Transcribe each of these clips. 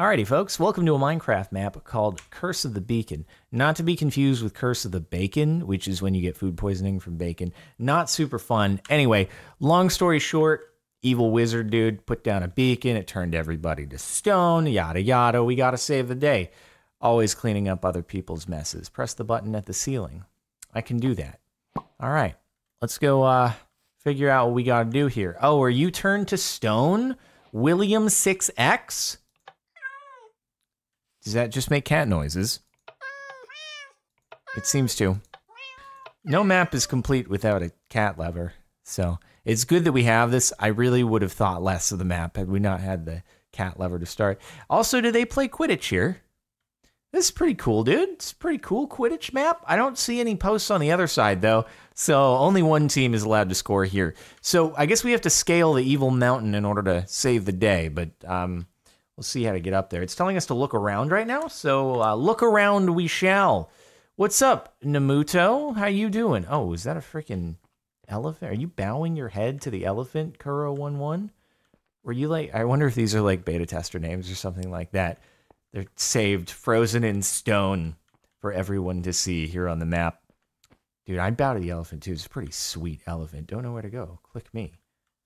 Alrighty, folks, welcome to a Minecraft map called Curse of the Beacon. Not to be confused with Curse of the Bacon, which is when you get food poisoning from bacon. Not super fun. Anyway, long story short, evil wizard dude put down a beacon. It turned everybody to stone, yada yada. We gotta save the day. Always cleaning up other people's messes. Press the button at the ceiling. I can do that. All right, let's go uh, figure out what we gotta do here. Oh, are you turned to stone? William 6X? Does that just make cat noises? It seems to. No map is complete without a cat lever, so it's good that we have this. I really would have thought less of the map had we not had the cat lever to start. Also, do they play Quidditch here? This is pretty cool, dude. It's a pretty cool Quidditch map. I don't see any posts on the other side, though, so only one team is allowed to score here. So I guess we have to scale the evil mountain in order to save the day, but um, We'll see how to get up there. It's telling us to look around right now, so uh, look around we shall. What's up, Namuto? How you doing? Oh, is that a freaking elephant? Are you bowing your head to the elephant, Kuro11? Were you like, I wonder if these are like beta tester names or something like that. They're saved, frozen in stone for everyone to see here on the map. Dude, I'd bow to the elephant too. It's a pretty sweet elephant. Don't know where to go. Click me.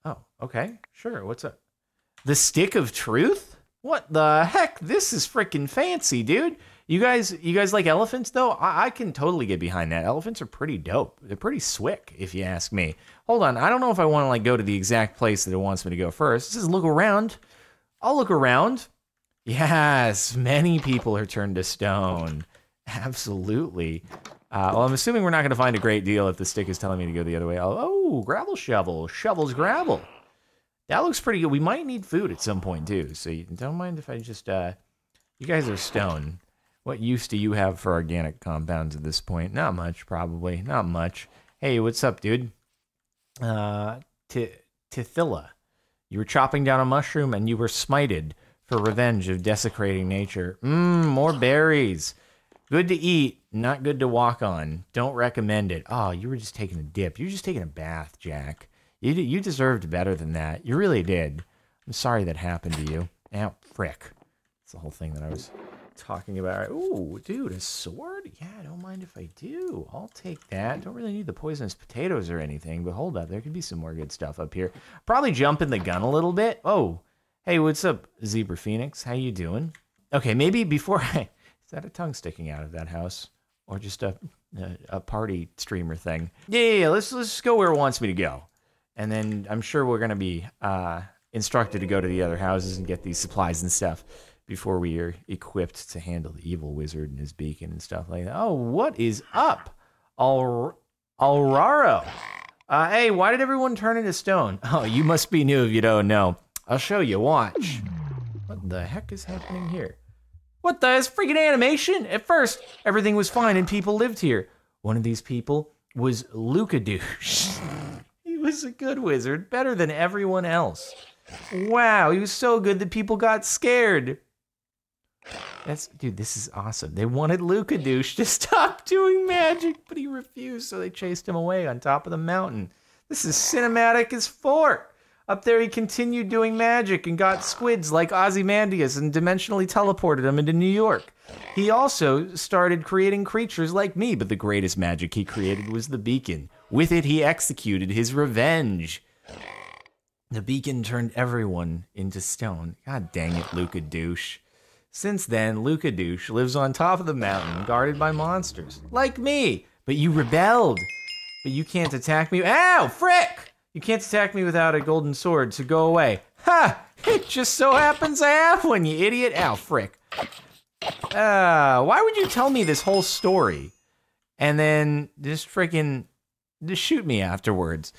Oh, okay. Sure. What's up? The stick of truth? What the heck? This is freaking fancy, dude. You guys, you guys like elephants though? I, I, can totally get behind that. Elephants are pretty dope. They're pretty swick, if you ask me. Hold on, I don't know if I want to like go to the exact place that it wants me to go first. It says look around. I'll look around. Yes, many people are turned to stone. Absolutely. Uh, well, I'm assuming we're not going to find a great deal if the stick is telling me to go the other way. Oh, oh gravel shovel. Shovels gravel. That looks pretty good. We might need food at some point too. So you don't mind if I just uh you guys are stone. What use do you have for organic compounds at this point? Not much, probably. Not much. Hey, what's up, dude? Uh Tithilla. You were chopping down a mushroom and you were smited for revenge of desecrating nature. Mmm, more berries. Good to eat, not good to walk on. Don't recommend it. Oh, you were just taking a dip. You were just taking a bath, Jack. You you deserved better than that. You really did. I'm sorry that happened to you. Ow, frick. That's the whole thing that I was talking about. Ooh, dude, a sword? Yeah, don't mind if I do. I'll take that. Don't really need the poisonous potatoes or anything, but hold up. There could be some more good stuff up here. Probably jumping the gun a little bit. Oh, hey, what's up, Zebra Phoenix? How you doing? Okay, maybe before I... Is that a tongue sticking out of that house? Or just a, a, a party streamer thing? Yeah, yeah, yeah, let's, let's go where it wants me to go and then I'm sure we're gonna be uh, instructed to go to the other houses and get these supplies and stuff before we are equipped to handle the evil wizard and his beacon and stuff like that. Oh, what is up, Al Alraro? Uh, hey, why did everyone turn into stone? Oh, you must be new if you don't know. I'll show you. Watch. What the heck is happening here? What the is freaking animation? At first, everything was fine and people lived here. One of these people was Luca Douche. was a good wizard, better than everyone else. Wow, he was so good that people got scared. That's dude, this is awesome. They wanted Lucadouche to stop doing magic, but he refused, so they chased him away on top of the mountain. This is cinematic as fork. Up there, he continued doing magic and got squids like Ozymandias and dimensionally teleported him into New York. He also started creating creatures like me, but the greatest magic he created was the beacon. With it, he executed his revenge. The beacon turned everyone into stone. God dang it, Luca Douche. Since then, Luca Douche lives on top of the mountain, guarded by monsters. Like me! But you rebelled! But you can't attack me- Ow! Frick! You can't attack me without a golden sword, so go away. Ha! It just so happens I have one, you idiot. Ow, frick. Uh, why would you tell me this whole story? And then just freaking shoot me afterwards.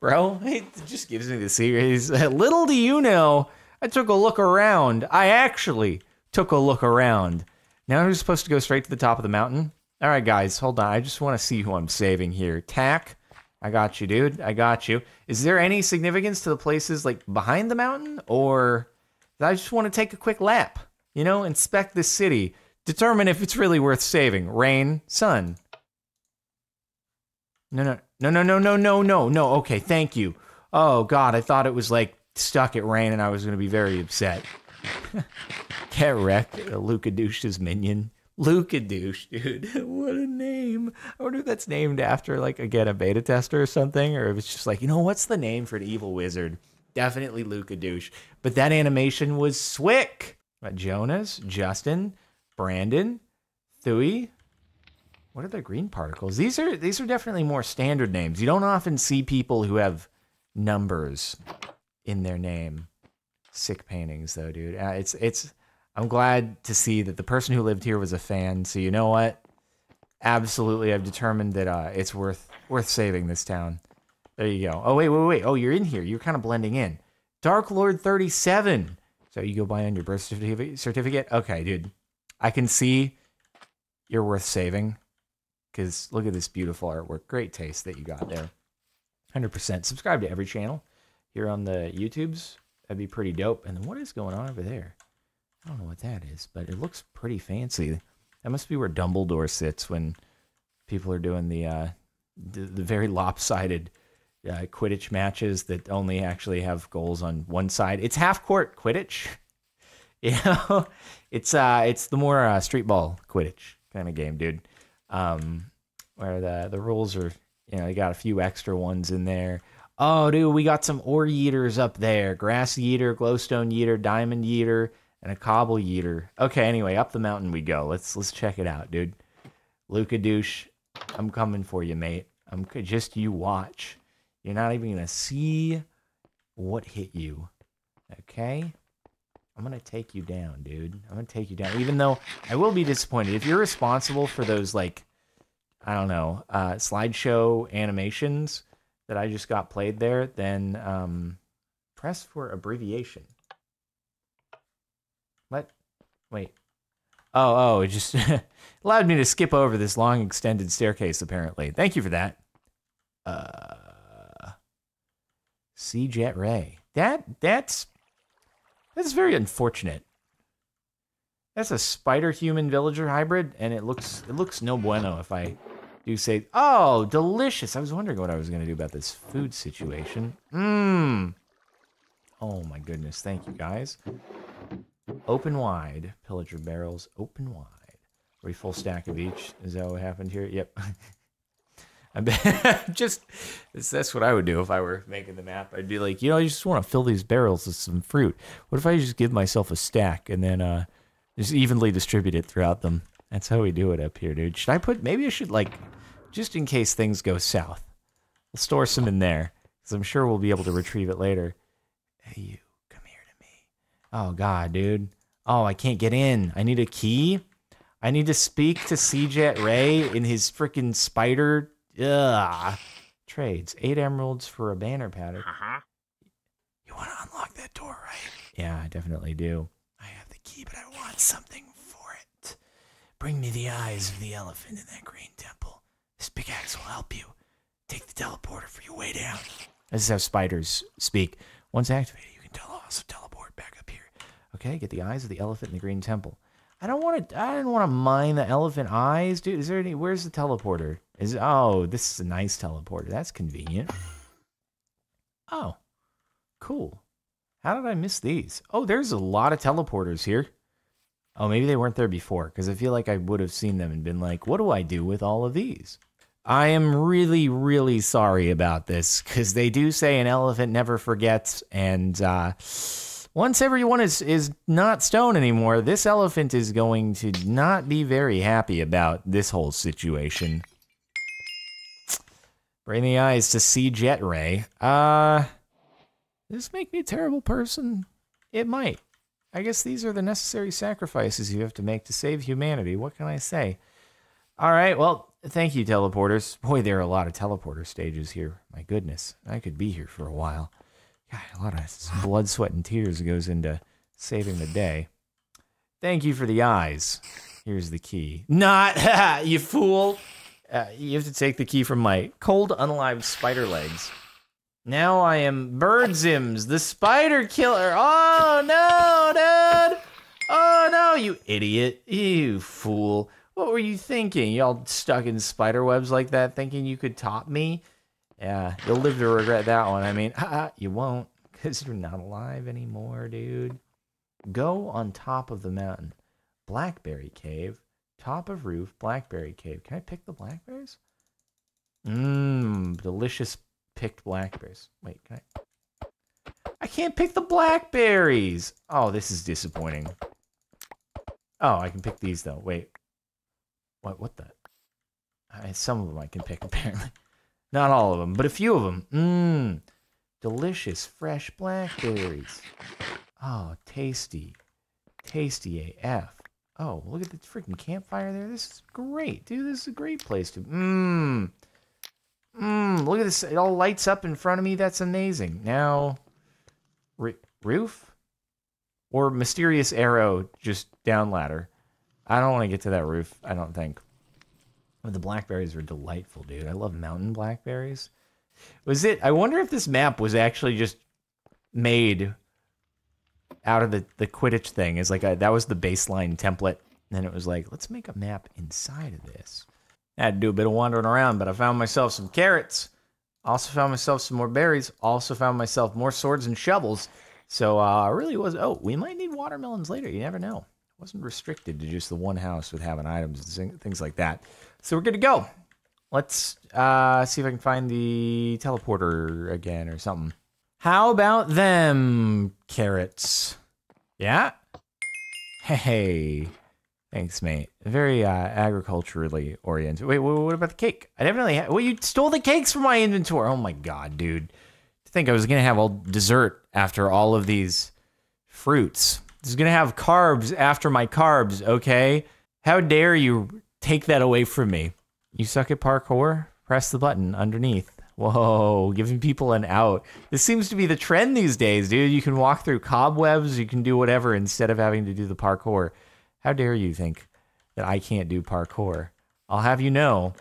Bro, it just gives me the series. Little do you know, I took a look around. I actually took a look around. Now we're supposed to go straight to the top of the mountain. All right, guys, hold on. I just want to see who I'm saving here. Tack, I got you, dude. I got you. Is there any significance to the places like behind the mountain, or I just want to take a quick lap? You know, inspect this city, determine if it's really worth saving. Rain, sun. No, no, no, no, no, no, no, no. Okay, thank you. Oh God, I thought it was like stuck at rain, and I was to be very upset. Get wrecked. Luca Douche's minion. Luca Douche, dude. what a name. I wonder if that's named after, like, again, a beta tester or something, or if it's just like, you know, what's the name for an evil wizard? Definitely Luca Douche. But that animation was swick. Jonas, Justin, Brandon, Thuy. What are the green particles? These are these are definitely more standard names. You don't often see people who have numbers in their name. Sick paintings though, dude. Uh, it's it's I'm glad to see that the person who lived here was a fan. So you know what? Absolutely, I've determined that uh, it's worth worth saving this town. There you go. Oh wait, wait, wait. Oh, you're in here. You're kind of blending in. Dark Lord 37. So you go by on your birth certificate. Okay, dude. I can see you're worth saving because look at this beautiful artwork. Great taste that you got there. 100%. Subscribe to every channel here on the YouTubes. That'd be pretty dope. And then what is going on over there? I don't know what that is, but it looks pretty fancy. That must be where Dumbledore sits when people are doing the uh, the, the very lopsided uh, Quidditch matches that only actually have goals on one side. It's half court Quidditch. You know, it's uh, it's the more uh, street ball Quidditch kind of game, dude. Um, where the the rules are, you know, you got a few extra ones in there. Oh, dude, we got some ore yeeters up there: grass yeeter, glowstone yeeter, diamond yeeter, and a cobble yeeter. Okay, anyway, up the mountain we go. Let's let's check it out, dude. Luca douche, I'm coming for you, mate. I'm just you watch. You're not even gonna see what hit you. Okay? I'm gonna take you down, dude. I'm gonna take you down. Even though I will be disappointed. If you're responsible for those like I don't know, uh, slideshow animations that I just got played there, then um, press for abbreviation. What? Wait. Oh, oh, it just allowed me to skip over this long extended staircase, apparently. Thank you for that. Uh C Jet Ray. That that's that's very unfortunate. That's a spider human villager hybrid, and it looks it looks no bueno if I do say oh delicious. I was wondering what I was gonna do about this food situation. Mmm. Oh my goodness, thank you guys. Open wide, pillager barrels, open wide. Are we full stack of each? Is that what happened here? Yep. I bet just that's what I would do if I were making the map. I'd be like, you know, I just want to fill these barrels with some fruit. What if I just give myself a stack and then uh, just evenly distribute it throughout them? That's how we do it up here, dude. Should I put? Maybe I should like, just in case things go south, we'll store some in there because I'm sure we'll be able to retrieve it later. Hey, you, come here to me. Oh God, dude. Oh, I can't get in. I need a key. I need to speak to CJ Ray in his freaking spider Ugh. Trades. Eight emeralds for a banner pattern. Uh-huh. You want to unlock that door, right? Yeah, I definitely do. I have the key, but I want something for it. Bring me the eyes of the elephant in that green temple. This pickaxe will help you. Take the teleporter for your way down. This is how spiders speak. Once activated, you can tell also teleport back up here. Okay, get the eyes of the elephant in the green temple. I don't want to. I didn't want to mine the elephant eyes, dude. Is there any? Where's the teleporter? Is oh, this is a nice teleporter. That's convenient. Oh, cool. How did I miss these? Oh, there's a lot of teleporters here. Oh, maybe they weren't there before because I feel like I would have seen them and been like, what do I do with all of these? I am really, really sorry about this because they do say an elephant never forgets. And uh, once everyone is, is not stone anymore, this elephant is going to not be very happy about this whole situation. Bring the eyes to see Jet Ray. Uh, this make me a terrible person? It might. I guess these are the necessary sacrifices you have to make to save humanity. What can I say? All right, well, thank you, teleporters. Boy, there are a lot of teleporter stages here. My goodness, I could be here for a while. God, a lot of blood, sweat, and tears goes into saving the day. Thank you for the eyes. Here's the key. Not, you fool. Uh, you have to take the key from my cold, unalive spider legs. Now I am Birdsims, the spider killer. Oh no, Dad! Oh no, you idiot! You fool! What were you thinking? Y'all stuck in spider webs like that, thinking you could top me? Yeah, you'll live to regret that one. I mean, you won't, because you're not alive anymore, dude. Go on top of the mountain. Blackberry cave. Top of roof. Blackberry cave. Can I pick the blackberries? Mmm, delicious picked blackberries. Wait, can I? I can't pick the blackberries. Oh, this is disappointing. Oh, I can pick these though. Wait. What? What the? I, some of them I can pick apparently. Not all of them, but a few of them. Mmm, delicious fresh blackberries. Oh, tasty, tasty AF. Oh, look at the freaking campfire there. This is great, dude. This is a great place to. Mmm. Mmm, look at this. It all lights up in front of me. That's amazing. Now, roof? Or mysterious arrow just down ladder. I don't want to get to that roof, I don't think. But the blackberries are delightful, dude. I love mountain blackberries. Was it? I wonder if this map was actually just made out of the, the Quidditch thing. Is like a, that was the baseline template. And then it was like, let's make a map inside of this. I had to do a bit of wandering around, but I found myself some carrots. Also found myself some more berries. Also found myself more swords and shovels. So uh, I really was. Oh, we might need watermelons later. You never know. It wasn't restricted to just the one house with having items and things like that. So we're good to go. Let's uh, see if I can find the teleporter again or something. How about them carrots? Yeah. Hey. Thanks, mate. Very uh, agriculturally oriented. Wait, what about the cake? I definitely. Well, you stole the cakes from my inventory. Oh my god, dude! To think I was gonna have all dessert after all of these fruits. This is gonna have carbs after my carbs. Okay, how dare you take that away from me? You suck at parkour? Press the button underneath. Whoa, giving people an out. This seems to be the trend these days, dude. You can walk through cobwebs, you can do whatever instead of having to do the parkour. How dare you think that I can't do parkour? I'll have you know,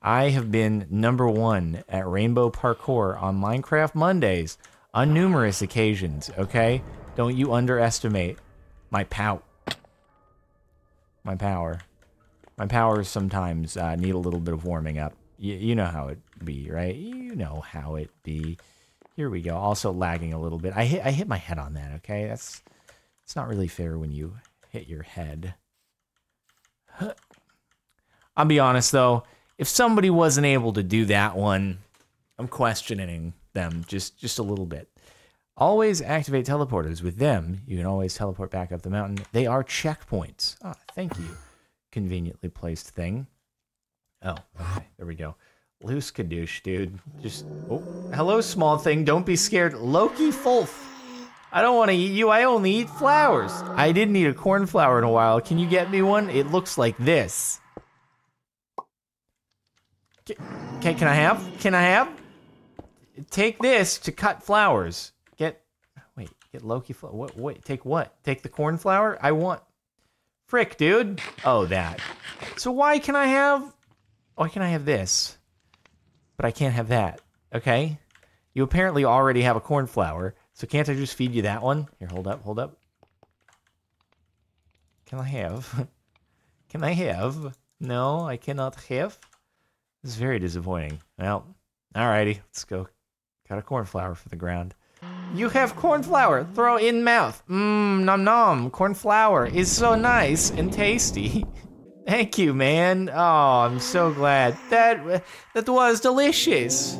I have been number one at Rainbow Parkour on Minecraft Mondays on numerous occasions, okay? Don't you underestimate my pout. My power. My powers sometimes uh, need a little bit of warming up. Y you know how it be, right? You know how it be. Here we go. Also lagging a little bit. I hit I hit my head on that, okay? That's it's not really fair when you hit your head. I'll be honest though, if somebody wasn't able to do that one, I'm questioning them just just a little bit. Always activate teleporters. With them, you can always teleport back up the mountain. They are checkpoints. Ah, thank you. Conveniently placed thing. Oh, okay. There we go. Loose kadoosh, dude. Just oh, hello, small thing. Don't be scared. Loki Fulf. I don't want to eat you. I only eat flowers. I didn't eat a cornflower in a while. Can you get me one? It looks like this. Okay, can I have? Can I have? Take this to cut flowers. Get, wait, get Loki flower. What? Wait, take what? Take the cornflower? I want. Frick, dude. Oh, that. So why can I have? Why can I have this? But I can't have that. Okay. You apparently already have a cornflower. So can't I just feed you that one? Here, hold up, hold up. Can I have? Can I have? No, I cannot have. This is very disappointing. Well, alrighty, let's go. Got a cornflower for the ground. You have cornflower. Throw in mouth. Mmm, nom nom. Cornflower is so nice and tasty. Thank you, man. Oh, I'm so glad. That that was delicious.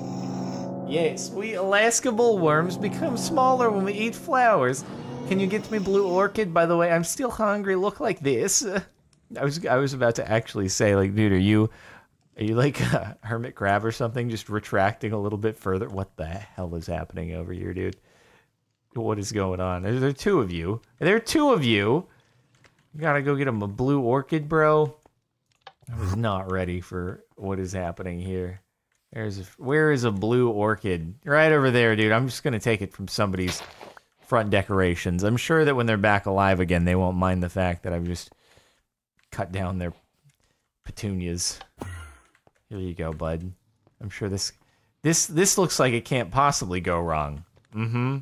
Yes, we Alaska bullworms become smaller when we eat flowers. Can you get me blue orchid? By the way, I'm still hungry. Look like this. I was I was about to actually say like, dude, are you are you like a hermit crab or something? Just retracting a little bit further. What the hell is happening over here, dude? What is going on? There, there are two of you. There are two of you. Gotta go get him a blue orchid, bro. I was not ready for what is happening here. There's a, where is a blue orchid? Right over there, dude. I'm just gonna take it from somebody's front decorations. I'm sure that when they're back alive again, they won't mind the fact that I've just cut down their petunias. Here you go, bud. I'm sure this this this looks like it can't possibly go wrong. Mm-hmm.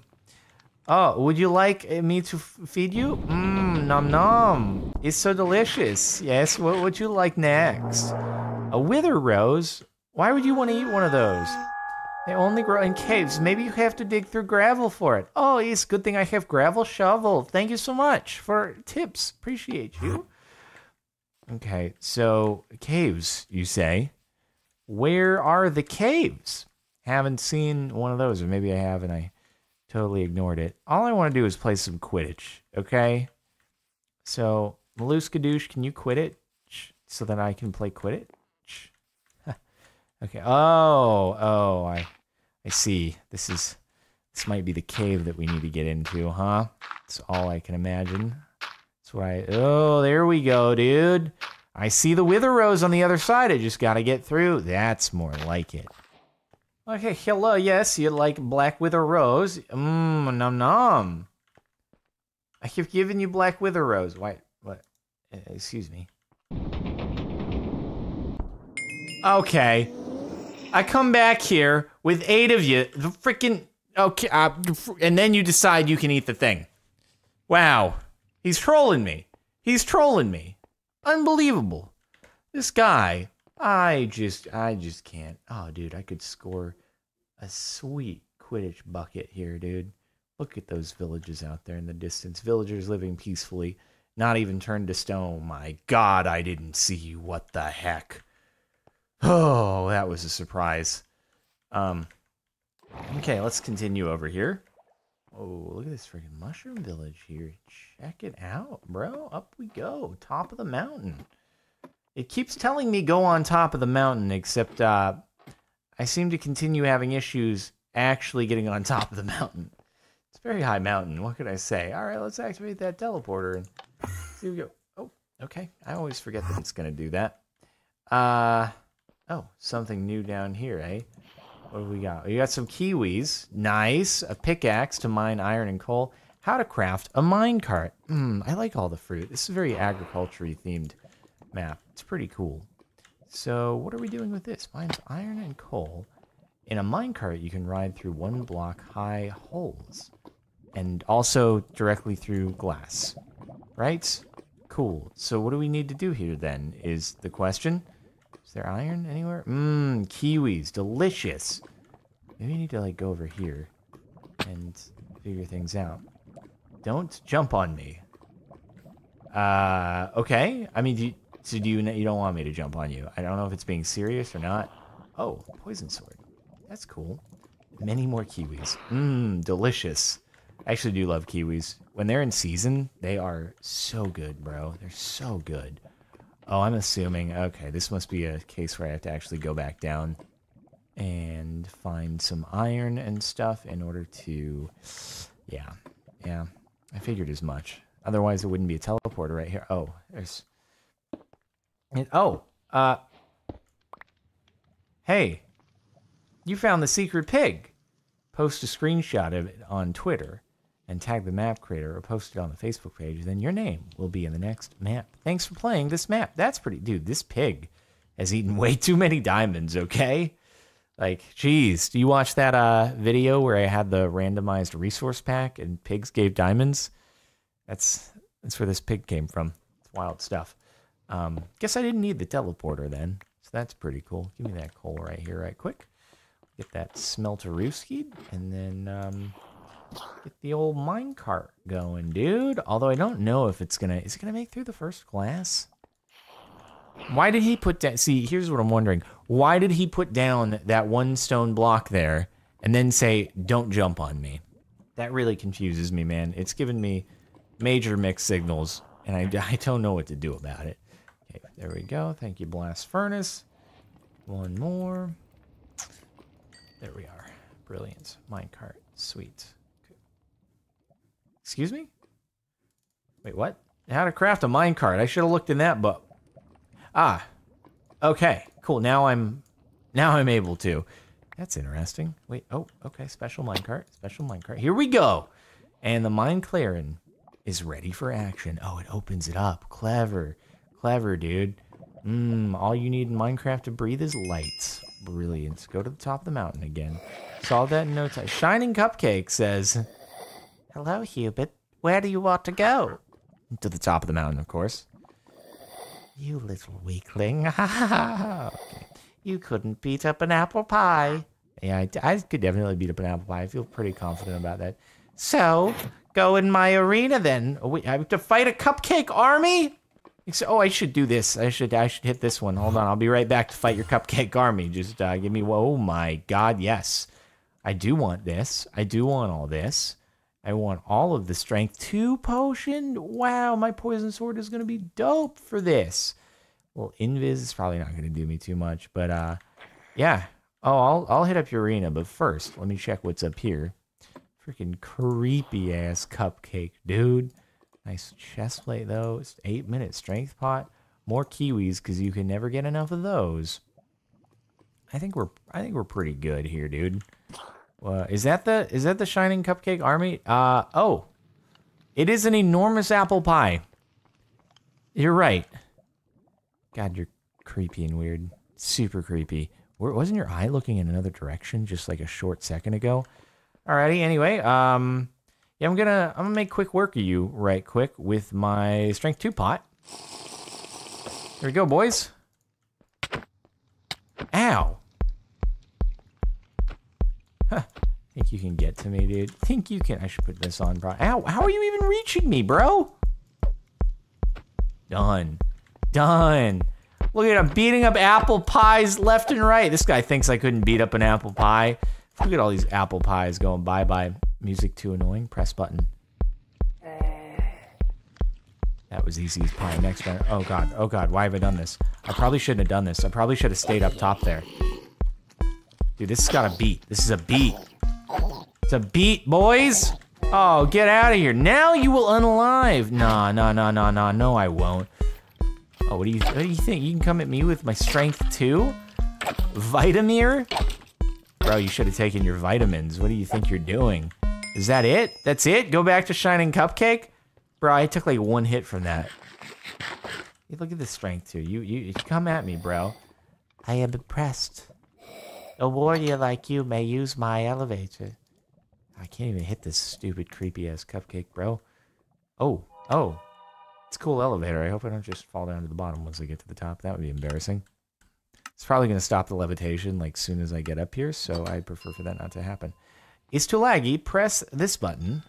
Oh, would you like me to feed you? Mmm, nom nom. It's so delicious. Yes, what would you like next? A wither rose? Why would you want to eat one of those? They only grow in caves. Maybe you have to dig through gravel for it. Oh, it's good thing I have gravel shovel. Thank you so much for tips. Appreciate you. Okay, so caves, you say. Where are the caves? Haven't seen one of those, or maybe I have and I totally ignored it. All I want to do is play some Quidditch, okay? So, Maluskadoosh, can you quit it so that I can play Quidditch? okay. Oh, oh, I I see. This is this might be the cave that we need to get into, huh? That's all I can imagine. That's I. Oh, there we go, dude. I see the wither rose on the other side. I just gotta get through. That's more like it. Okay, hello. Yes, you like black wither rose? Mmm, num num. I have given you black wither rose. Why? What? Uh, excuse me. Okay. I come back here with eight of you, the freaking okay, uh, and then you decide you can eat the thing. Wow, he's trolling me. He's trolling me. Unbelievable. This guy, I just, I just can't. Oh, dude, I could score a sweet Quidditch bucket here, dude. Look at those villages out there in the distance. Villagers living peacefully, not even turned to stone. My God, I didn't see you. What the heck? Oh, that was a surprise. Um, okay, let's continue over here. Oh, look at this freaking mushroom village here. Check it out, bro. Up we go. Top of the mountain. It keeps telling me go on top of the mountain, except uh, I seem to continue having issues actually getting on top of the mountain. It's very high mountain. What could I say? All right, let's activate that teleporter and see we go. Oh, okay. I always forget that it's going to do that. Uh, Oh, something new down here, eh? What do we got? We got some kiwis. Nice. A pickaxe to mine iron and coal. How to craft a minecart. Hmm, I like all the fruit. This is very agriculture themed map. It's pretty cool. So, what are we doing with this? Mine's iron and coal. In a minecart, you can ride through one block high holes. And also directly through glass. Right? Cool. So, what do we need to do here then? Is the question. Is there iron anywhere? Mmm, kiwis. Delicious. Maybe I need to, like, go over here and figure things out. Don't jump on me. Uh, okay. I mean, do you, so do you, you don't want me to jump on you. I don't know if it's being serious or not. Oh, poison sword. That's cool. Many more kiwis. Mmm, delicious. I actually do love kiwis. When they're in season, they are so good, bro. They're so good. Oh, I'm assuming. Okay, this must be a case where I have to actually go back down and find some iron and stuff in order to... Yeah, yeah. I figured as much. Otherwise, it wouldn't be a teleporter right here. Oh, there's... Oh, uh... Hey, you found the secret pig. Post a screenshot of it on Twitter and tag the map creator or post it on the Facebook page, then your name will be in the next map. Thanks for playing this map. That's pretty, dude. This pig has eaten way too many diamonds. Okay, like, geez, do you watch that uh, video where I had the randomized resource pack and pigs gave diamonds? That's that's where this pig came from. It's wild stuff. Um, guess I didn't need the teleporter then, so that's pretty cool. Give me that coal right here, right quick. Get that smelterooski, and then um, Get the old minecart going, dude. Although I don't know if it's gonna... Is it gonna make through the first glass? Why did he put down... See, here's what I'm wondering. Why did he put down that one stone block there and then say, don't jump on me? That really confuses me, man. It's given me major mixed signals, and I, I don't know what to do about it. Okay, there we go. Thank you, Blast Furnace. One more. There we are. Brilliant. Minecart. Sweet. Excuse me? Wait, what? How to craft a minecart. I should have looked in that book. Ah. Okay. Cool. Now I'm now I'm able to. That's interesting. Wait. Oh, okay. Special minecart. Special minecart. Here we go. And the mine clearing is ready for action. Oh, it opens it up. Clever. Clever, dude. Mmm, all you need in Minecraft to breathe is light. Brilliant. Go to the top of the mountain again. Saw that in no time. Shining Cupcake says, Hello, Hubert. Where do you want to go? To the top of the mountain, of course. You little weakling. okay. You couldn't beat up an apple pie. Yeah, I, I could definitely beat up an apple pie. I feel pretty confident about that. So, go in my arena then. I have to fight a cupcake army? Oh, I should do this. I should I should hit this one. Hold on, I'll be right back to fight your cupcake army. Just uh, give me. Oh my God, yes, I do want this. I do want all this. I want all of the strength two potion. Wow, my poison sword is gonna be dope for this. Well, invis is probably not gonna do me too much, but uh, yeah. Oh, I'll I'll hit up your arena, but first, let me check what's up here. Freaking creepy ass cupcake, dude. Nice chest plate though. It's eight minute strength pot. More kiwis because you can never get enough of those. I think we're I think we're pretty good here, dude. Uh, is that the is that the shining cupcake army? Uh oh, it is an enormous apple pie. You're right. God, you're creepy and weird. Super creepy. Wasn't your eye looking in another direction just like a short second ago? Alrighty, anyway, um, yeah, I'm gonna, I'm gonna make quick work of you right quick with my strength two pot. Here we go, boys. Ow. Huh. Think you can get to me, dude? Think you can? I should put this on, bro. Ow, how are you even reaching me, bro? Done. Done. Look at him beating up apple pies left and right. This guy thinks I couldn't beat up an apple pie. Look at all these apple pies going bye bye. Music too annoying. Press button. That was easy as pie. Next one. Oh god. Oh god. Why have I done this? I probably shouldn't have done this. I probably should have stayed up top there. Dude, this has got a beat. This is a beat. It's a beat, boys. Oh, get out of here. Now you will unalive. Nah, nah, nah, nah, nah. No, I won't. Oh, what do you, what do you think? You can come at me with my strength too? Vitamir? Bro, you should have taken your vitamins. What do you think you're doing? Is that it? That's it? Go back to Shining Cupcake? Bro, I took like one hit from that. Look at the strength too. You, you, you come at me, bro. I am impressed. A warrior like you may use my elevator. I can't even hit this stupid creepy ass cupcake, bro. Oh, oh. It's a cool elevator. I hope I don't just fall down to the bottom once I get to the top. That would be embarrassing. It's probably going to stop the levitation like soon as I get up here, so I prefer for that not to happen. It's too laggy. Press this button.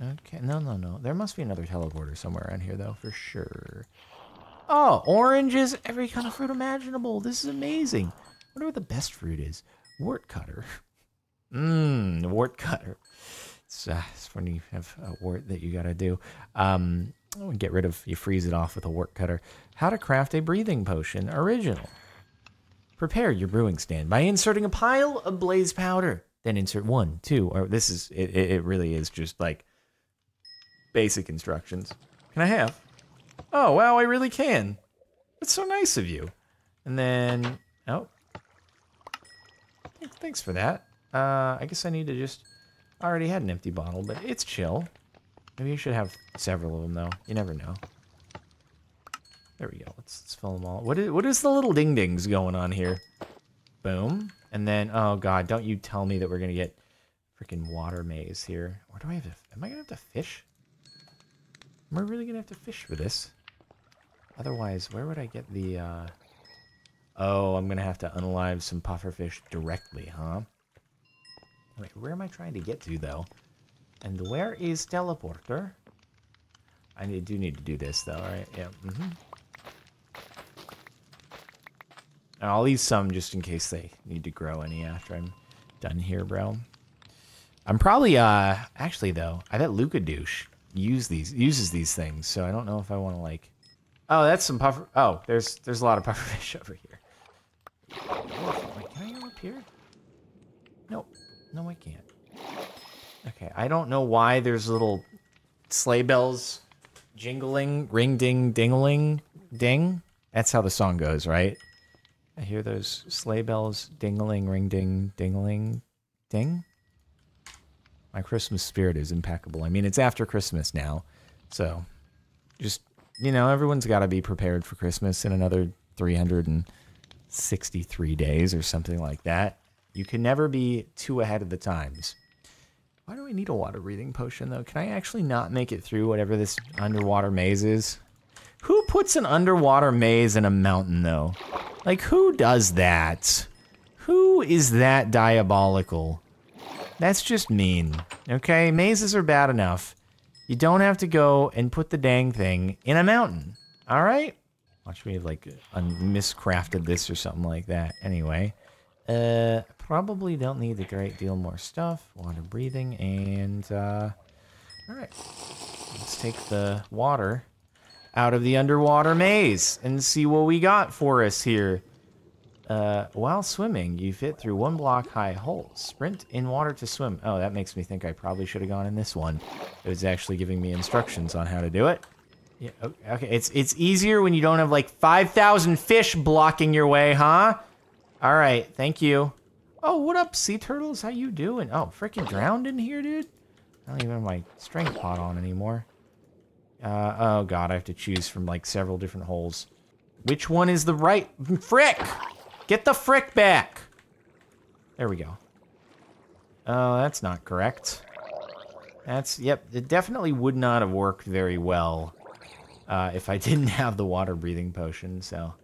Okay, no, no, no. There must be another teleporter somewhere around here, though, for sure. Oh, oranges, every kind of fruit imaginable. This is amazing. I wonder what the best fruit is. Wart cutter. Mmm, wart cutter. It's, uh, it's when you have a wart that you got to do. Um, get rid of, you freeze it off with a wart cutter. How to craft a breathing potion, original. Prepare your brewing stand by inserting a pile of blaze powder. Then insert one, two, or this is, it, it really is just like basic instructions. Can I have? Oh, wow, I really can. That's so nice of you. And then, oh. Thanks for that. Uh, I guess I need to just, I already had an empty bottle, but it's chill. Maybe you should have several of them, though. You never know. There we go. Let's, let's fill them all. What is, what is the little ding dings going on here? Boom. And then, oh god, don't you tell me that we're to get freaking water maze here. Where do I have to, am I to have to fish? Am I really to have to fish for this? Otherwise, where would I get the, uh... Oh, I'm to have to unalive some pufferfish directly, huh? Wait, where am I trying to get to, though? And where is teleporter? I do need to do this, though, right? Yeah. Mm -hmm. And I'll leave some just in case they need to grow any after I'm done here, bro. I'm probably, uh, actually though, I bet Luca douche use these, uses these things, so I don't know if I want to like, oh, that's some puffer, oh, there's, there's a lot of pufferfish over here. Wait, can I go up here? No, no, I can't. Okay, I don't know why there's little sleigh bells jingling, ring ding dingling ding. That's how the song goes, right? I hear those sleigh bells dingling, ring ding, dingling, ding. My Christmas spirit is impeccable. I mean, it's after Christmas now, so just you know, everyone's got to be prepared for Christmas in another 363 days or something like that. You can never be too ahead of the times. Why do I need a water breathing potion though? Can I actually not make it through whatever this underwater maze is? Who puts an underwater maze in a mountain though? Like, who does that? Who is that diabolical? That's just mean. Okay, mazes are bad enough. You don't have to go and put the dang thing in a mountain. All right? Watch me like miscrafted this or something like that. Anyway, uh, probably don't need a great deal more stuff. Water breathing and uh, all right. Let's take the water out of the underwater maze and see what we got for us here. Uh, while swimming, you fit through one block high hole. Sprint in water to swim. Oh, that makes me think I probably should have gone in this one. It was actually giving me instructions on how to do it. Yeah, okay, it's it's easier when you don't have like 5,000 fish blocking your way, huh? All right, thank you. Oh, what up, sea turtles? How you doing? Oh, freaking drowned in here, dude? I don't even have my strength pot on anymore. Uh, oh god, I have to choose from like several different holes. Which one is the right? Frick! Get the frick back! There we go. Oh, that's not correct. That's, yep, it definitely would not have worked very well uh, if I didn't have the water breathing potion, so.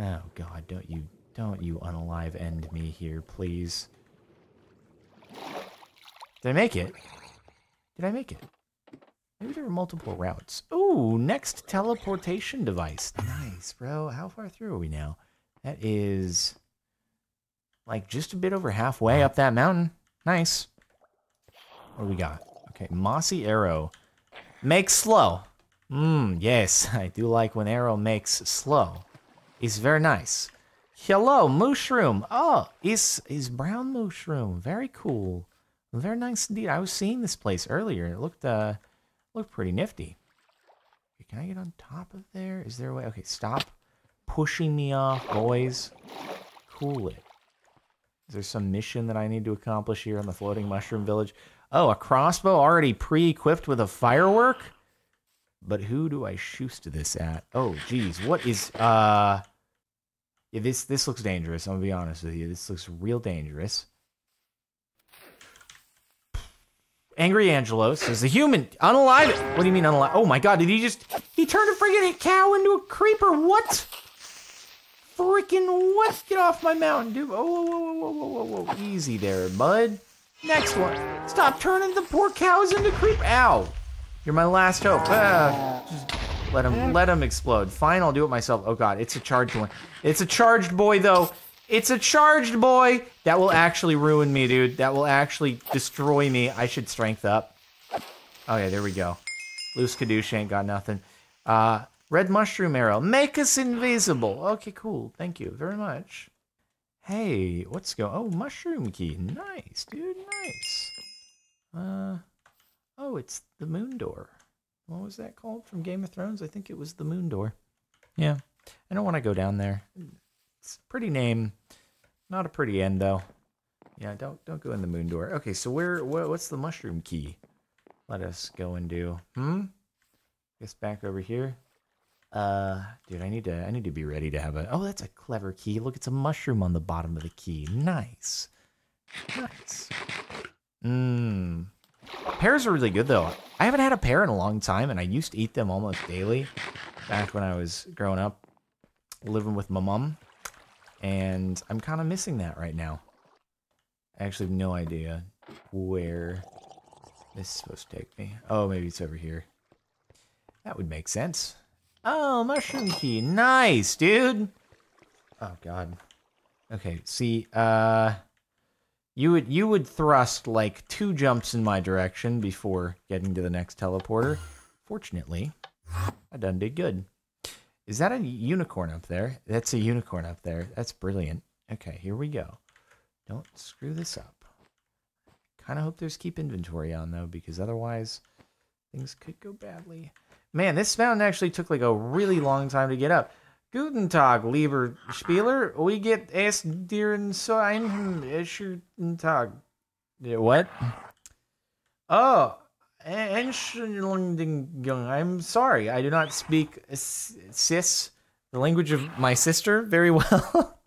Oh god, don't you, don't you unalive end me here, please. Did I make it? Did I make it? Maybe there were multiple routes. Ooh, next teleportation device. Nice, bro. How far through are we now? That is like just a bit over halfway up that mountain. Nice. What do we got? Okay, mossy arrow. Make slow. Mmm, yes. I do like when arrow makes slow. It's very nice. Hello, mushroom. Oh, is is brown mushroom. Very cool. Very nice indeed. I was seeing this place earlier. It looked uh Look pretty nifty. Can I get on top of there? Is there a way? Okay, stop pushing me off, boys. Cool it. Is there some mission that I need to accomplish here on the floating mushroom village? Oh, a crossbow already pre-equipped with a firework? But who do I shoot this at? Oh, geez. What is... Uh... Yeah, this, this looks dangerous. I'm to be honest with you. This looks real dangerous. Angry Angelo says the human unalive. What do you mean unalive? Oh my god, did he just he turned a freaking cow into a creeper? What? Freaking what? Get off my mountain, dude. Oh, whoa, whoa, whoa, whoa, whoa, whoa. Easy there, bud. Next one. Stop turning the poor cows into creep. Ow. You're my last hope. Ah, just let him let him explode. Fine, I'll do it myself. Oh god, it's a charged one. It's a charged boy though. It's a charged boy. That will actually ruin me, dude. That will actually destroy me. I should strength up. Okay, there we go. Loose Kadoosh ain't got nothing. Uh, red mushroom arrow. Make us invisible. Okay, cool. Thank you very much. Hey, what's going? Oh, mushroom key. Nice, dude. Nice. Uh, oh, it's the moon door. What was that called from Game of Thrones? I think it was the moon door. Yeah, I don't want to go down there. It's a pretty name. Not a pretty end though. Yeah, don't don't go in the moon door. Okay, so where what, what's the mushroom key? Let us go and do. Hmm. Guess back over here. Uh, dude, I need to I need to be ready to have a. Oh, that's a clever key. Look, it's a mushroom on the bottom of the key. Nice. Nice. Mmm. Pears are really good though. I haven't had a pear in a long time, and I used to eat them almost daily back when I was growing up, living with my mom. And I'm kind of missing that right now. I actually have no idea where this is supposed to take me. Oh, maybe it's over here. That would make sense. Oh, mushroom key. Nice, dude. Oh, God. Okay, see, uh... You would you would thrust like two jumps in my direction before getting to the next teleporter. Fortunately, I done did good. Is that a unicorn up there? That's a unicorn up there. That's brilliant. Okay, here we go. Don't screw this up. Kind of hope there's keep inventory on, though, because otherwise things could go badly. Man, this mountain actually took like a really long time to get up. Guten Tag, lieber Spieler. We get es dir so ein Tag. What? Oh, I'm sorry, I do not speak sis, the language of my sister, very well.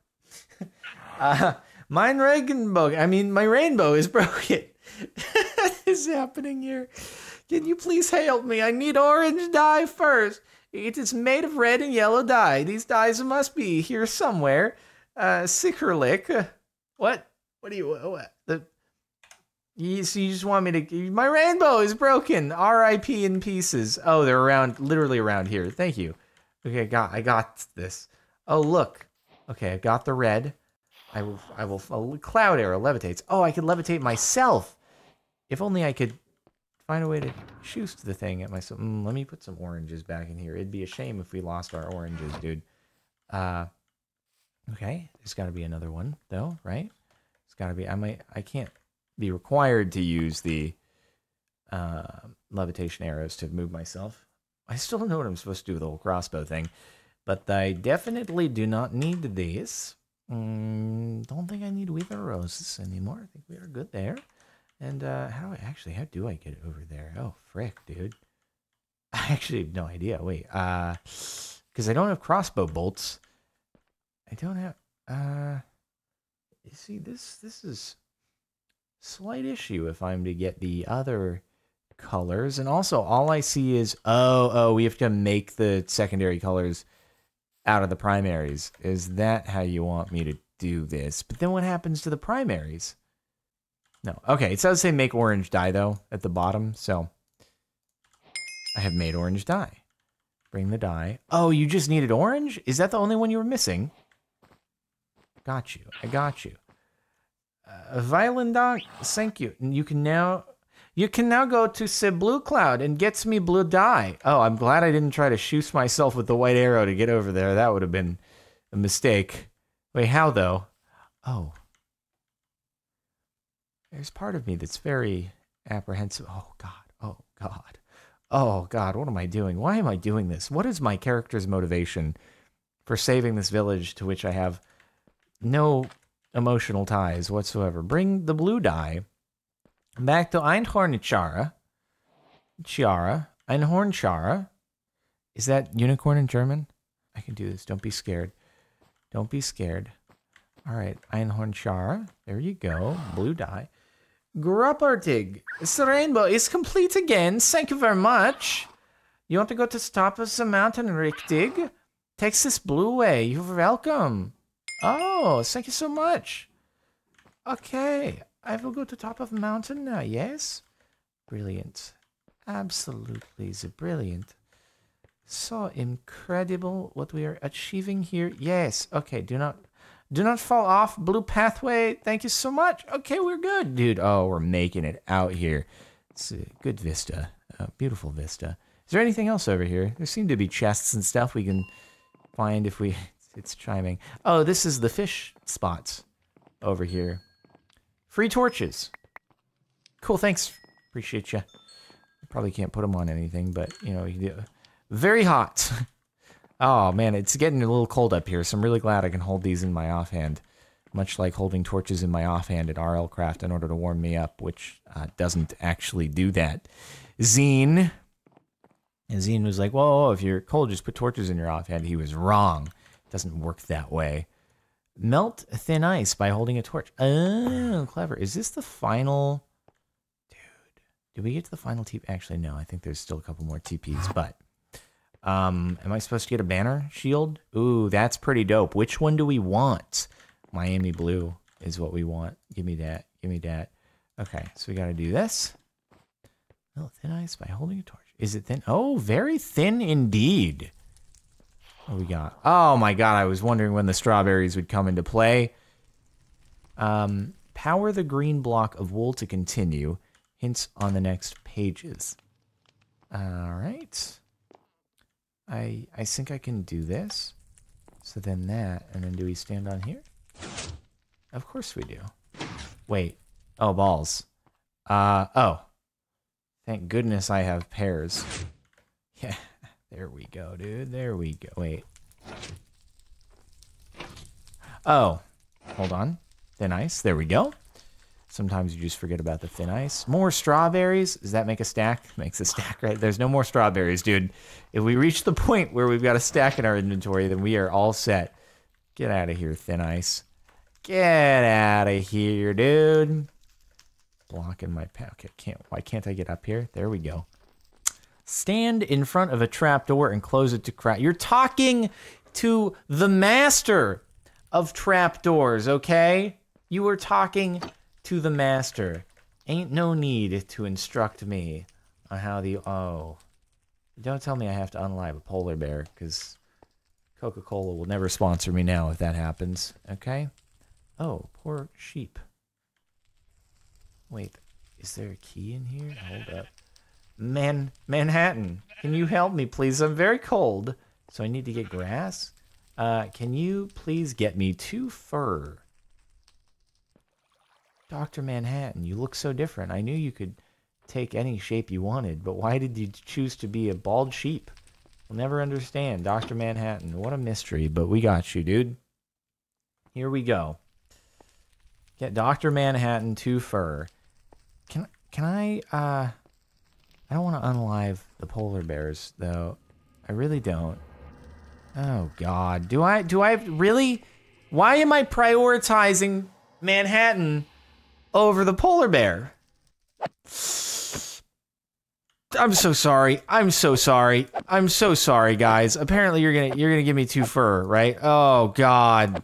uh, mine regenbow, I mean, my rainbow is broken. what is happening here? Can you please help me? I need orange dye first. It is made of red and yellow dye. These dyes must be here somewhere. Uh, Sickerlick. What? What do you what the? You, so you just want me to? My rainbow is broken. R.I.P. in pieces. Oh, they're around, literally around here. Thank you. Okay, got, I got this. Oh, look. Okay, I got the red. I will, I will. Cloud arrow levitates. Oh, I can levitate myself. If only I could find a way to shoot the thing at myself. Mm, let me put some oranges back in here. It'd be a shame if we lost our oranges, dude. Uh, okay, there's got to be another one though, right? It's got to be. I might. I can't be required to use the uh, levitation arrows to move myself. I still don't know what I'm supposed to do with the whole crossbow thing, but I definitely do not need these. Mm, don't think I need wither roses anymore. I think we are good there. And uh, how do I actually? How do I get over there? Oh frick, dude! I actually have no idea. Wait, uh, because I don't have crossbow bolts. I don't have. Uh, you see, this this is slight issue if I'm to get the other colors, and also all I see is oh oh we have to make the secondary colors out of the primaries. Is that how you want me to do this? But then what happens to the primaries? No. Okay, it does say make orange dye, though, at the bottom, so... I have made orange dye. Bring the dye. Oh, you just needed orange? Is that the only one you were missing? Got you. I got you. Uh, Violin Dog, thank you. And you can now... You can now go to say blue cloud and gets me blue dye. Oh, I'm glad I didn't try to shoot myself with the white arrow to get over there. That would have been a mistake. Wait, how though? Oh. There's part of me that's very apprehensive. Oh God. Oh God. Oh God. What am I doing? Why am I doing this? What is my character's motivation for saving this village to which I have no emotional ties whatsoever? Bring the blue dye Back to Einhorn Chara. Chiara. Einhorn Chara. Is that unicorn in German? I can do this. Don't be scared. Don't be scared. All right. Einhorn Chara. There you go. Blue dye. Gruppartig. The rainbow is complete again. Thank you very much. You want to go to the top of the mountain, Richtig? Takes this blue way. You're welcome. Oh, thank you so much. Okay. I will go to top of the mountain now, yes? Brilliant. Absolutely brilliant. So incredible what we are achieving here. Yes. Okay, do not do not fall off blue pathway. Thank you so much. Okay, we're good, dude. Oh, we're making it out here. It's a good vista. A beautiful vista. Is there anything else over here? There seem to be chests and stuff we can find if we it's chiming. Oh, this is the fish spots over here. Free torches. Cool, thanks. Appreciate you. Probably can't put them on anything, but, you know, you very hot. oh, man, it's getting a little cold up here, so I'm really glad I can hold these in my offhand. Much like holding torches in my offhand at RL Craft in order to warm me up, which uh, doesn't actually do that. Zine. And Zine was like, whoa, if you're cold, just put torches in your offhand. He was wrong. Doesn't work that way. Melt thin ice by holding a torch. Oh, clever. Is this the final... Dude, did we get to the final TP? Actually, no. I think there's still a couple more TPs, but... Um, am I supposed to get a banner shield? Ooh, that's pretty dope. Which one do we want? Miami blue is what we want. Give me that. Give me that. Okay, so we got to do this. Melt thin ice by holding a torch. Is it thin? Oh, very thin indeed. What we got? Oh my god, I was wondering when the strawberries would come into play. Um, power the green block of wool to continue. Hints on the next pages. Alright. I I think I can do this. So then that, and then do we stand on here? Of course we do. Wait. Oh, balls. Uh, oh. Thank goodness I have pears. Yeah. There we go, dude. There we go. Wait. Oh, hold on. Thin ice. There we go. Sometimes you just forget about the thin ice. More strawberries. Does that make a stack? Makes a stack, right? There's no more strawberries, dude. If we reach the point where we've got a stack in our inventory, then we are all set. Get out of here, thin ice. Get out of here, dude. Blocking my path. Okay, can't. Why can't I get up here? There we go. Stand in front of a trapdoor and close it to crack. You're talking to the master of trapdoors, okay? You were talking to the master. Ain't no need to instruct me on how the oh. Don't tell me I have to unlive a polar bear, because Coca-Cola will never sponsor me now if that happens. Okay? Oh, poor sheep. Wait, is there a key in here? Hold up. Man, Manhattan, can you help me, please? I'm very cold, so I need to get grass. Uh, can you please get me two fur? Dr. Manhattan, you look so different. I knew you could take any shape you wanted, but why did you choose to be a bald sheep? We'll never understand. Dr. Manhattan, what a mystery, but we got you, dude. Here we go. Get Dr. Manhattan two fur. Can can I uh I don't want to unalive the polar bears though. I really don't. Oh god. Do I do I really why am I prioritizing Manhattan over the polar bear? I'm so sorry. I'm so sorry. I'm so sorry, guys. Apparently you're gonna you're gonna give me two fur, right? Oh god.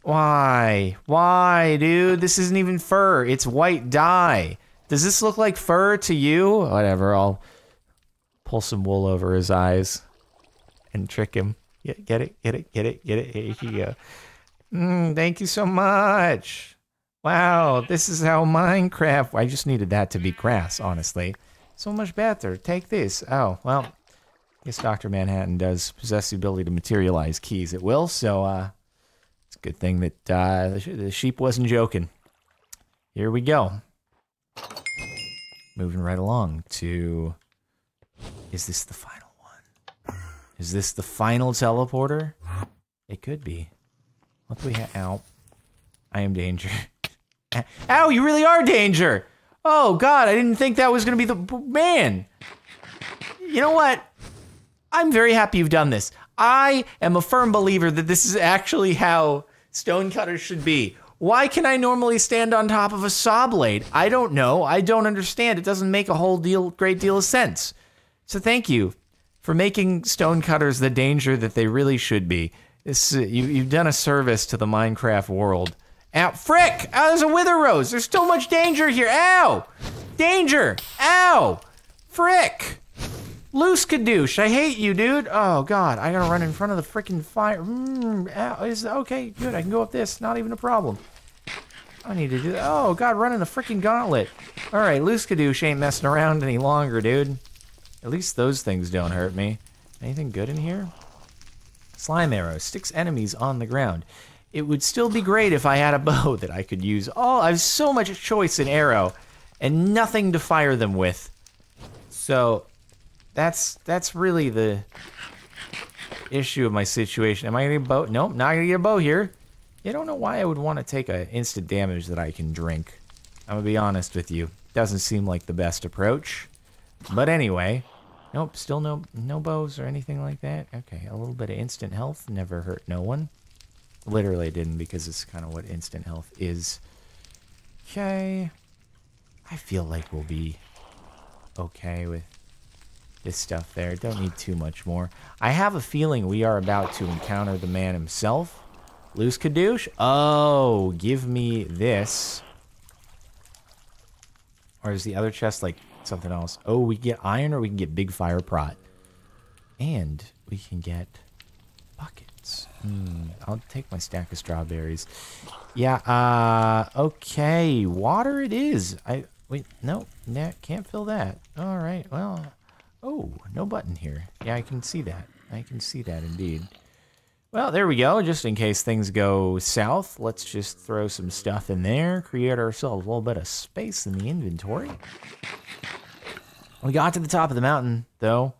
Why? Why, dude? This isn't even fur. It's white dye. Does this look like fur to you? Whatever, I'll pull some wool over his eyes and trick him. Get, get it, get it, get it, get it. Here you go. Mm, thank you so much. Wow, this is how Minecraft. I just needed that to be grass, honestly. So much better. Take this. Oh, well, I guess Dr. Manhattan does possess the ability to materialize keys at will, so uh, it's a good thing that uh, the sheep wasn't joking. Here we go. Moving right along to. Is this the final one? Is this the final teleporter? It could be. What do we have? Ow. I am danger. Ow, you really are danger. Oh, God, I didn't think that was going to be the. Man. You know what? I'm very happy you've done this. I am a firm believer that this is actually how stonecutters should be. Why can I normally stand on top of a saw blade? I don't know. I don't understand. It doesn't make a whole deal, great deal of sense. So thank you for making stonecutters the danger that they really should be. This, uh, you, you've done a service to the Minecraft world. Ow, frick! Ow, there's a wither rose. There's so much danger here. Ow! Danger! Ow! Frick! Loose Kadoosh, I hate you, dude. Oh, God, I gotta run in front of the freaking fire. Mm, is, okay, good, I can go up this. Not even a problem. I need to do that. Oh, God, running the freaking gauntlet. All right, Loose Kadoosh ain't messing around any longer, dude. At least those things don't hurt me. Anything good in here? Slime arrow sticks enemies on the ground. It would still be great if I had a bow that I could use. Oh, I have so much choice in arrow and nothing to fire them with. So that's that's really the issue of my situation. Am I gonna get a bow? Nope, not gonna get a bow here. I don't know why I would want to take a instant damage that I can drink. I'm gonna be honest with you. Doesn't seem like the best approach. But anyway, nope, still no no bows or anything like that. Okay, a little bit of instant health never hurt no one. Literally didn't because it's kind of what instant health is. Okay. I feel like we'll be okay with this stuff there. Don't need too much more. I have a feeling we are about to encounter the man himself. Loose Kadoosh? Oh, give me this. Or is the other chest like something else? Oh, we get iron or we can get big fire prot. And we can get buckets. Hmm, I'll take my stack of strawberries. Yeah, uh, okay. Water it is. I, wait, no, can't fill that. All right, well, oh, no button here. Yeah, I can see that. I can see that indeed. Well, there we go. Just in case things go south, let's just throw some stuff in there, create ourselves a little bit of space in the inventory. We got to the top of the mountain, though,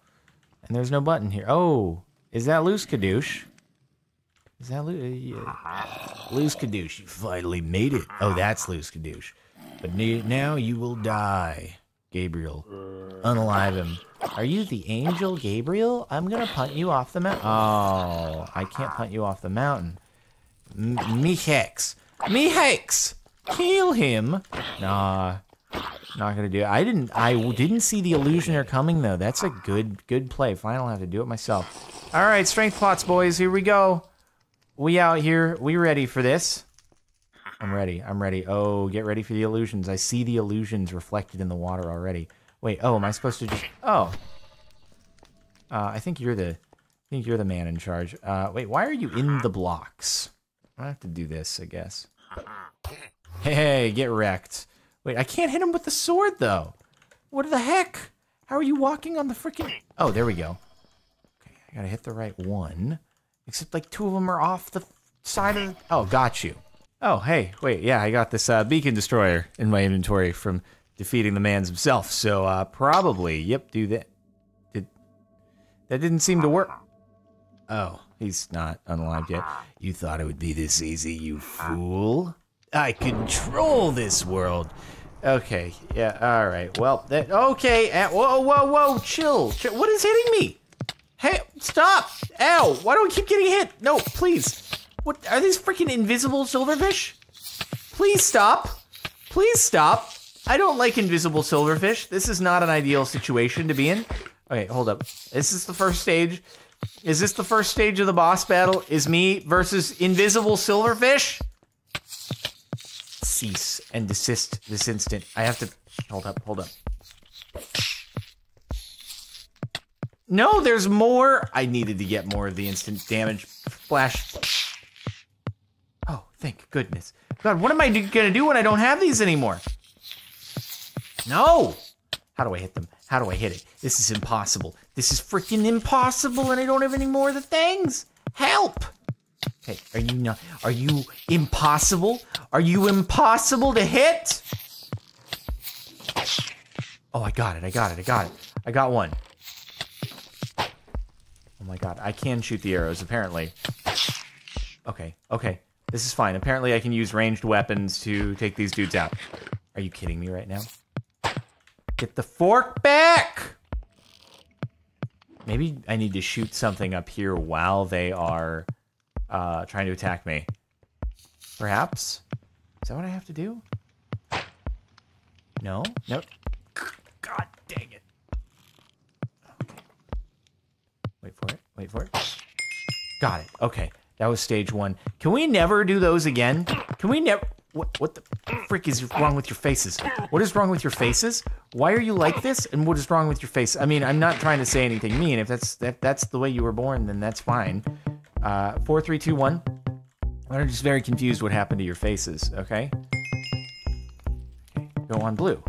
and there's no button here. Oh, is that loose kadoosh? Is that loose? Uh, yeah. Loose kadoosh, you finally made it. Oh, that's loose kadoosh. But now you will die, Gabriel. Unalive him. Are you the angel, Gabriel? I'm gonna punt you off the mountain. Oh, I can't punt you off the mountain. M me hex. Me hex! Kill him! Nah, not gonna do it. I didn't. I didn't see the illusioner coming though. That's a good, good play. Finally, I'll have to do it myself. All right, strength plots, boys. Here we go. We out here. We ready for this? I'm ready. I'm ready. Oh, get ready for the illusions. I see the illusions reflected in the water already. Wait, oh, am I supposed to just... Oh. Uh, I think you're the... I think you're the man in charge. Uh, wait, why are you in the blocks? I have to do this, I guess. Hey, get wrecked. Wait, I can't hit him with the sword, though. What the heck? How are you walking on the freaking... Oh, there we go. Okay, I gotta hit the right one. Except, like, two of them are off the side of... Oh, got you. Oh, hey, wait, yeah, I got this uh, beacon destroyer in my inventory from defeating the man's himself. So, uh, probably, yep, do that. Did, that didn't seem to work. Oh, he's not unalived yet. You thought it would be this easy, you fool. I control this world. Okay, yeah, all right. Well, that, okay. Uh, whoa, whoa, whoa, chill, chill. What is hitting me? Hey, stop! Ow! Why do I keep getting hit? No, please. What are these freaking invisible silverfish? Please stop. Please stop. I don't like invisible silverfish. This is not an ideal situation to be in. Okay, hold up. This is the first stage. Is this the first stage of the boss battle? Is me versus invisible silverfish? Cease and desist this instant. I have to hold up, hold up. No, there's more. I needed to get more of the instant damage flash. Oh, thank goodness. God, what am I gonna do when I don't have these anymore? No! How do I hit them? How do I hit it? This is impossible. This is freaking impossible and I don't have any more of the things. Help! Hey, are you not, are you impossible? Are you impossible to hit? Oh, I got it, I got it, I got it. I got one. Oh my god, I can shoot the arrows, apparently. Okay, okay. This is fine. Apparently I can use ranged weapons to take these dudes out. Are you kidding me right now? Get the fork back! Maybe I need to shoot something up here while they are uh, trying to attack me. Perhaps? Is that what I have to do? No? Nope. God dang it. Okay. Wait for it. Wait for it. Got it. Okay. That was stage one. Can we never do those again? Can we never... What, what the frick is wrong with your faces? What is wrong with your faces? Why are you like this? And what is wrong with your face? I mean, I'm not trying to say anything mean. If that's that, that's the way you were born, then that's fine. Uh, four, three, two, one. I'm just very confused what happened to your faces, okay? Okay, go on blue.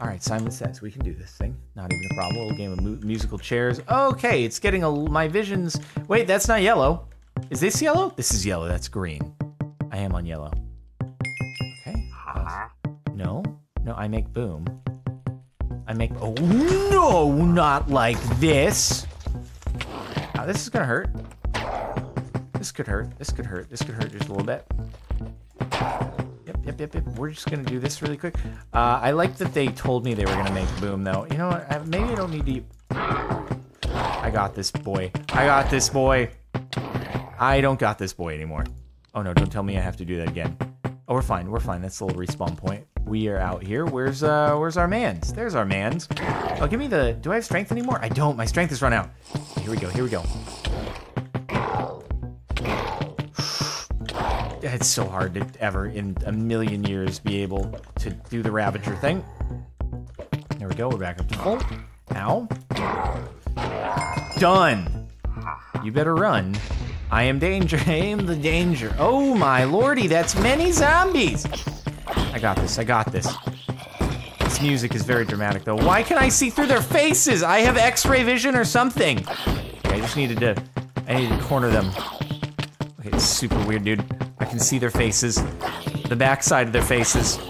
All right, Simon says we can do this thing. Not even a problem. A little game of mu musical chairs. Okay, it's getting a, my visions. Wait, that's not yellow. Is this yellow? This is yellow. That's green. I am on yellow. No, I make boom. I make. Oh no, not like this. Oh, this is gonna hurt. This could hurt. This could hurt. This could hurt just a little bit. Yep, yep, yep, yep. We're just gonna do this really quick. Uh, I like that they told me they were gonna make boom, though. You know what? I, maybe I don't need to. I got this boy. I got this boy. I don't got this boy anymore. Oh no! Don't tell me I have to do that again. Oh, we're fine. We're fine. That's a little respawn point. We are out here. Where's uh? Where's our man's? There's our man's. Oh, give me the. Do I have strength anymore? I don't. My strength has run out. Here we go. Here we go. It's so hard to ever in a million years be able to do the Ravager thing. There we go, we're back up to full. Ow. Done. You better run. I am danger. I am the danger. Oh my lordy, that's many zombies. I got this, I got this. This music is very dramatic though. Why can I see through their faces? I have x-ray vision or something. Okay, I just needed to, I needed to corner them. Okay, it's super weird, dude. I can see their faces, the backside of their faces.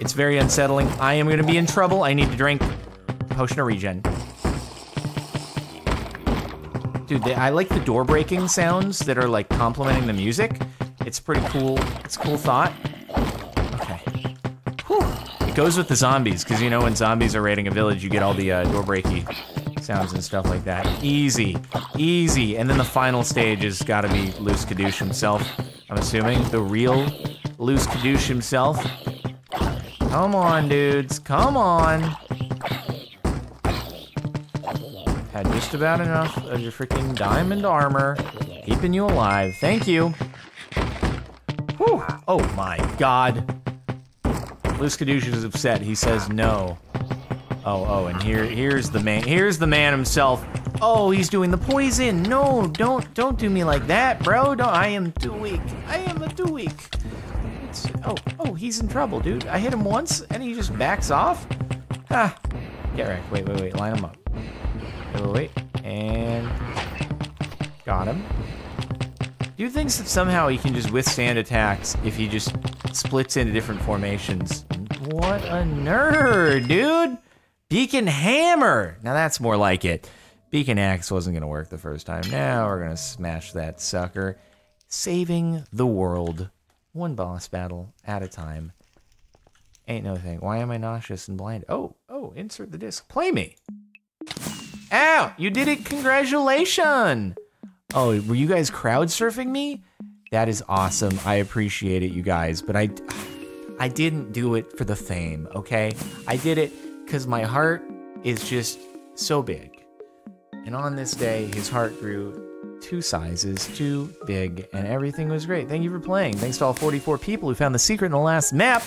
It's very unsettling. I am gonna be in trouble. I need to drink potion of regen. Dude, they, I like the door breaking sounds that are like complementing the music. It's pretty cool. It's a cool thought. Goes with the zombies, because you know when zombies are raiding a village, you get all the uh, door breaky sounds and stuff like that. Easy, easy. And then the final stage has got to be Luz Kadoosh himself. I'm assuming the real Luz Kadoosh himself. Come on, dudes. Come on. Had just about enough of your freaking diamond armor keeping you alive. Thank you. Whew. Oh my god. Loose Caduceus is upset. He says no. Oh, oh, and here, here's the man. Here's the man himself. Oh, he's doing the poison. No, don't, don't do me like that, bro. Don't. I am too weak. I am too weak. It's, oh, oh, he's in trouble, dude. I hit him once, and he just backs off. Ah, get wrecked. Wait, wait, wait. Line him up. Wait, wait, wait. And got him. Do thinks that somehow he can just withstand attacks if he just splits into different formations. What a nerd, dude! Beacon Hammer! Now that's more like it. Beacon Axe wasn't gonna work the first time. Now we're gonna smash that sucker. Saving the world. One boss battle at a time. Ain't no thing. Why am I nauseous and blind? Oh, oh, insert the disc. Play me. Ow! You did it! Congratulations! Oh, were you guys crowd surfing me? That is awesome. I appreciate it, you guys. But I, I didn't do it for the fame, okay? I did it because my heart is just so big. And on this day, his heart grew two sizes too big, and everything was great. Thank you for playing. Thanks to all 44 people who found the secret in the last map.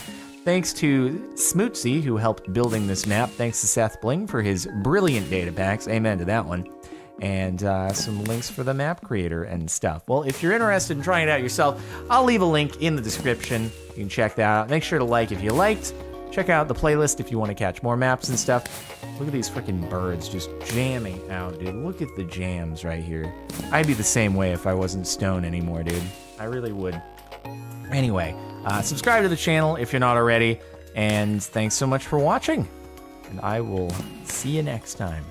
Thanks to Smootsy, who helped building this map. Thanks to SethBling for his brilliant data packs. Amen to that one and uh, some links for the map creator and stuff. Well, if you're interested in trying it out yourself, I'll leave a link in the description. You can check that out. Make sure to like if you liked. Check out the playlist if you want to catch more maps and stuff. Look at these freaking birds just jamming out, dude. Look at the jams right here. I'd be the same way if I wasn't stone anymore, dude. I really would. Anyway, uh, subscribe to the channel if you're not already. And thanks so much for watching. And I will see you next time.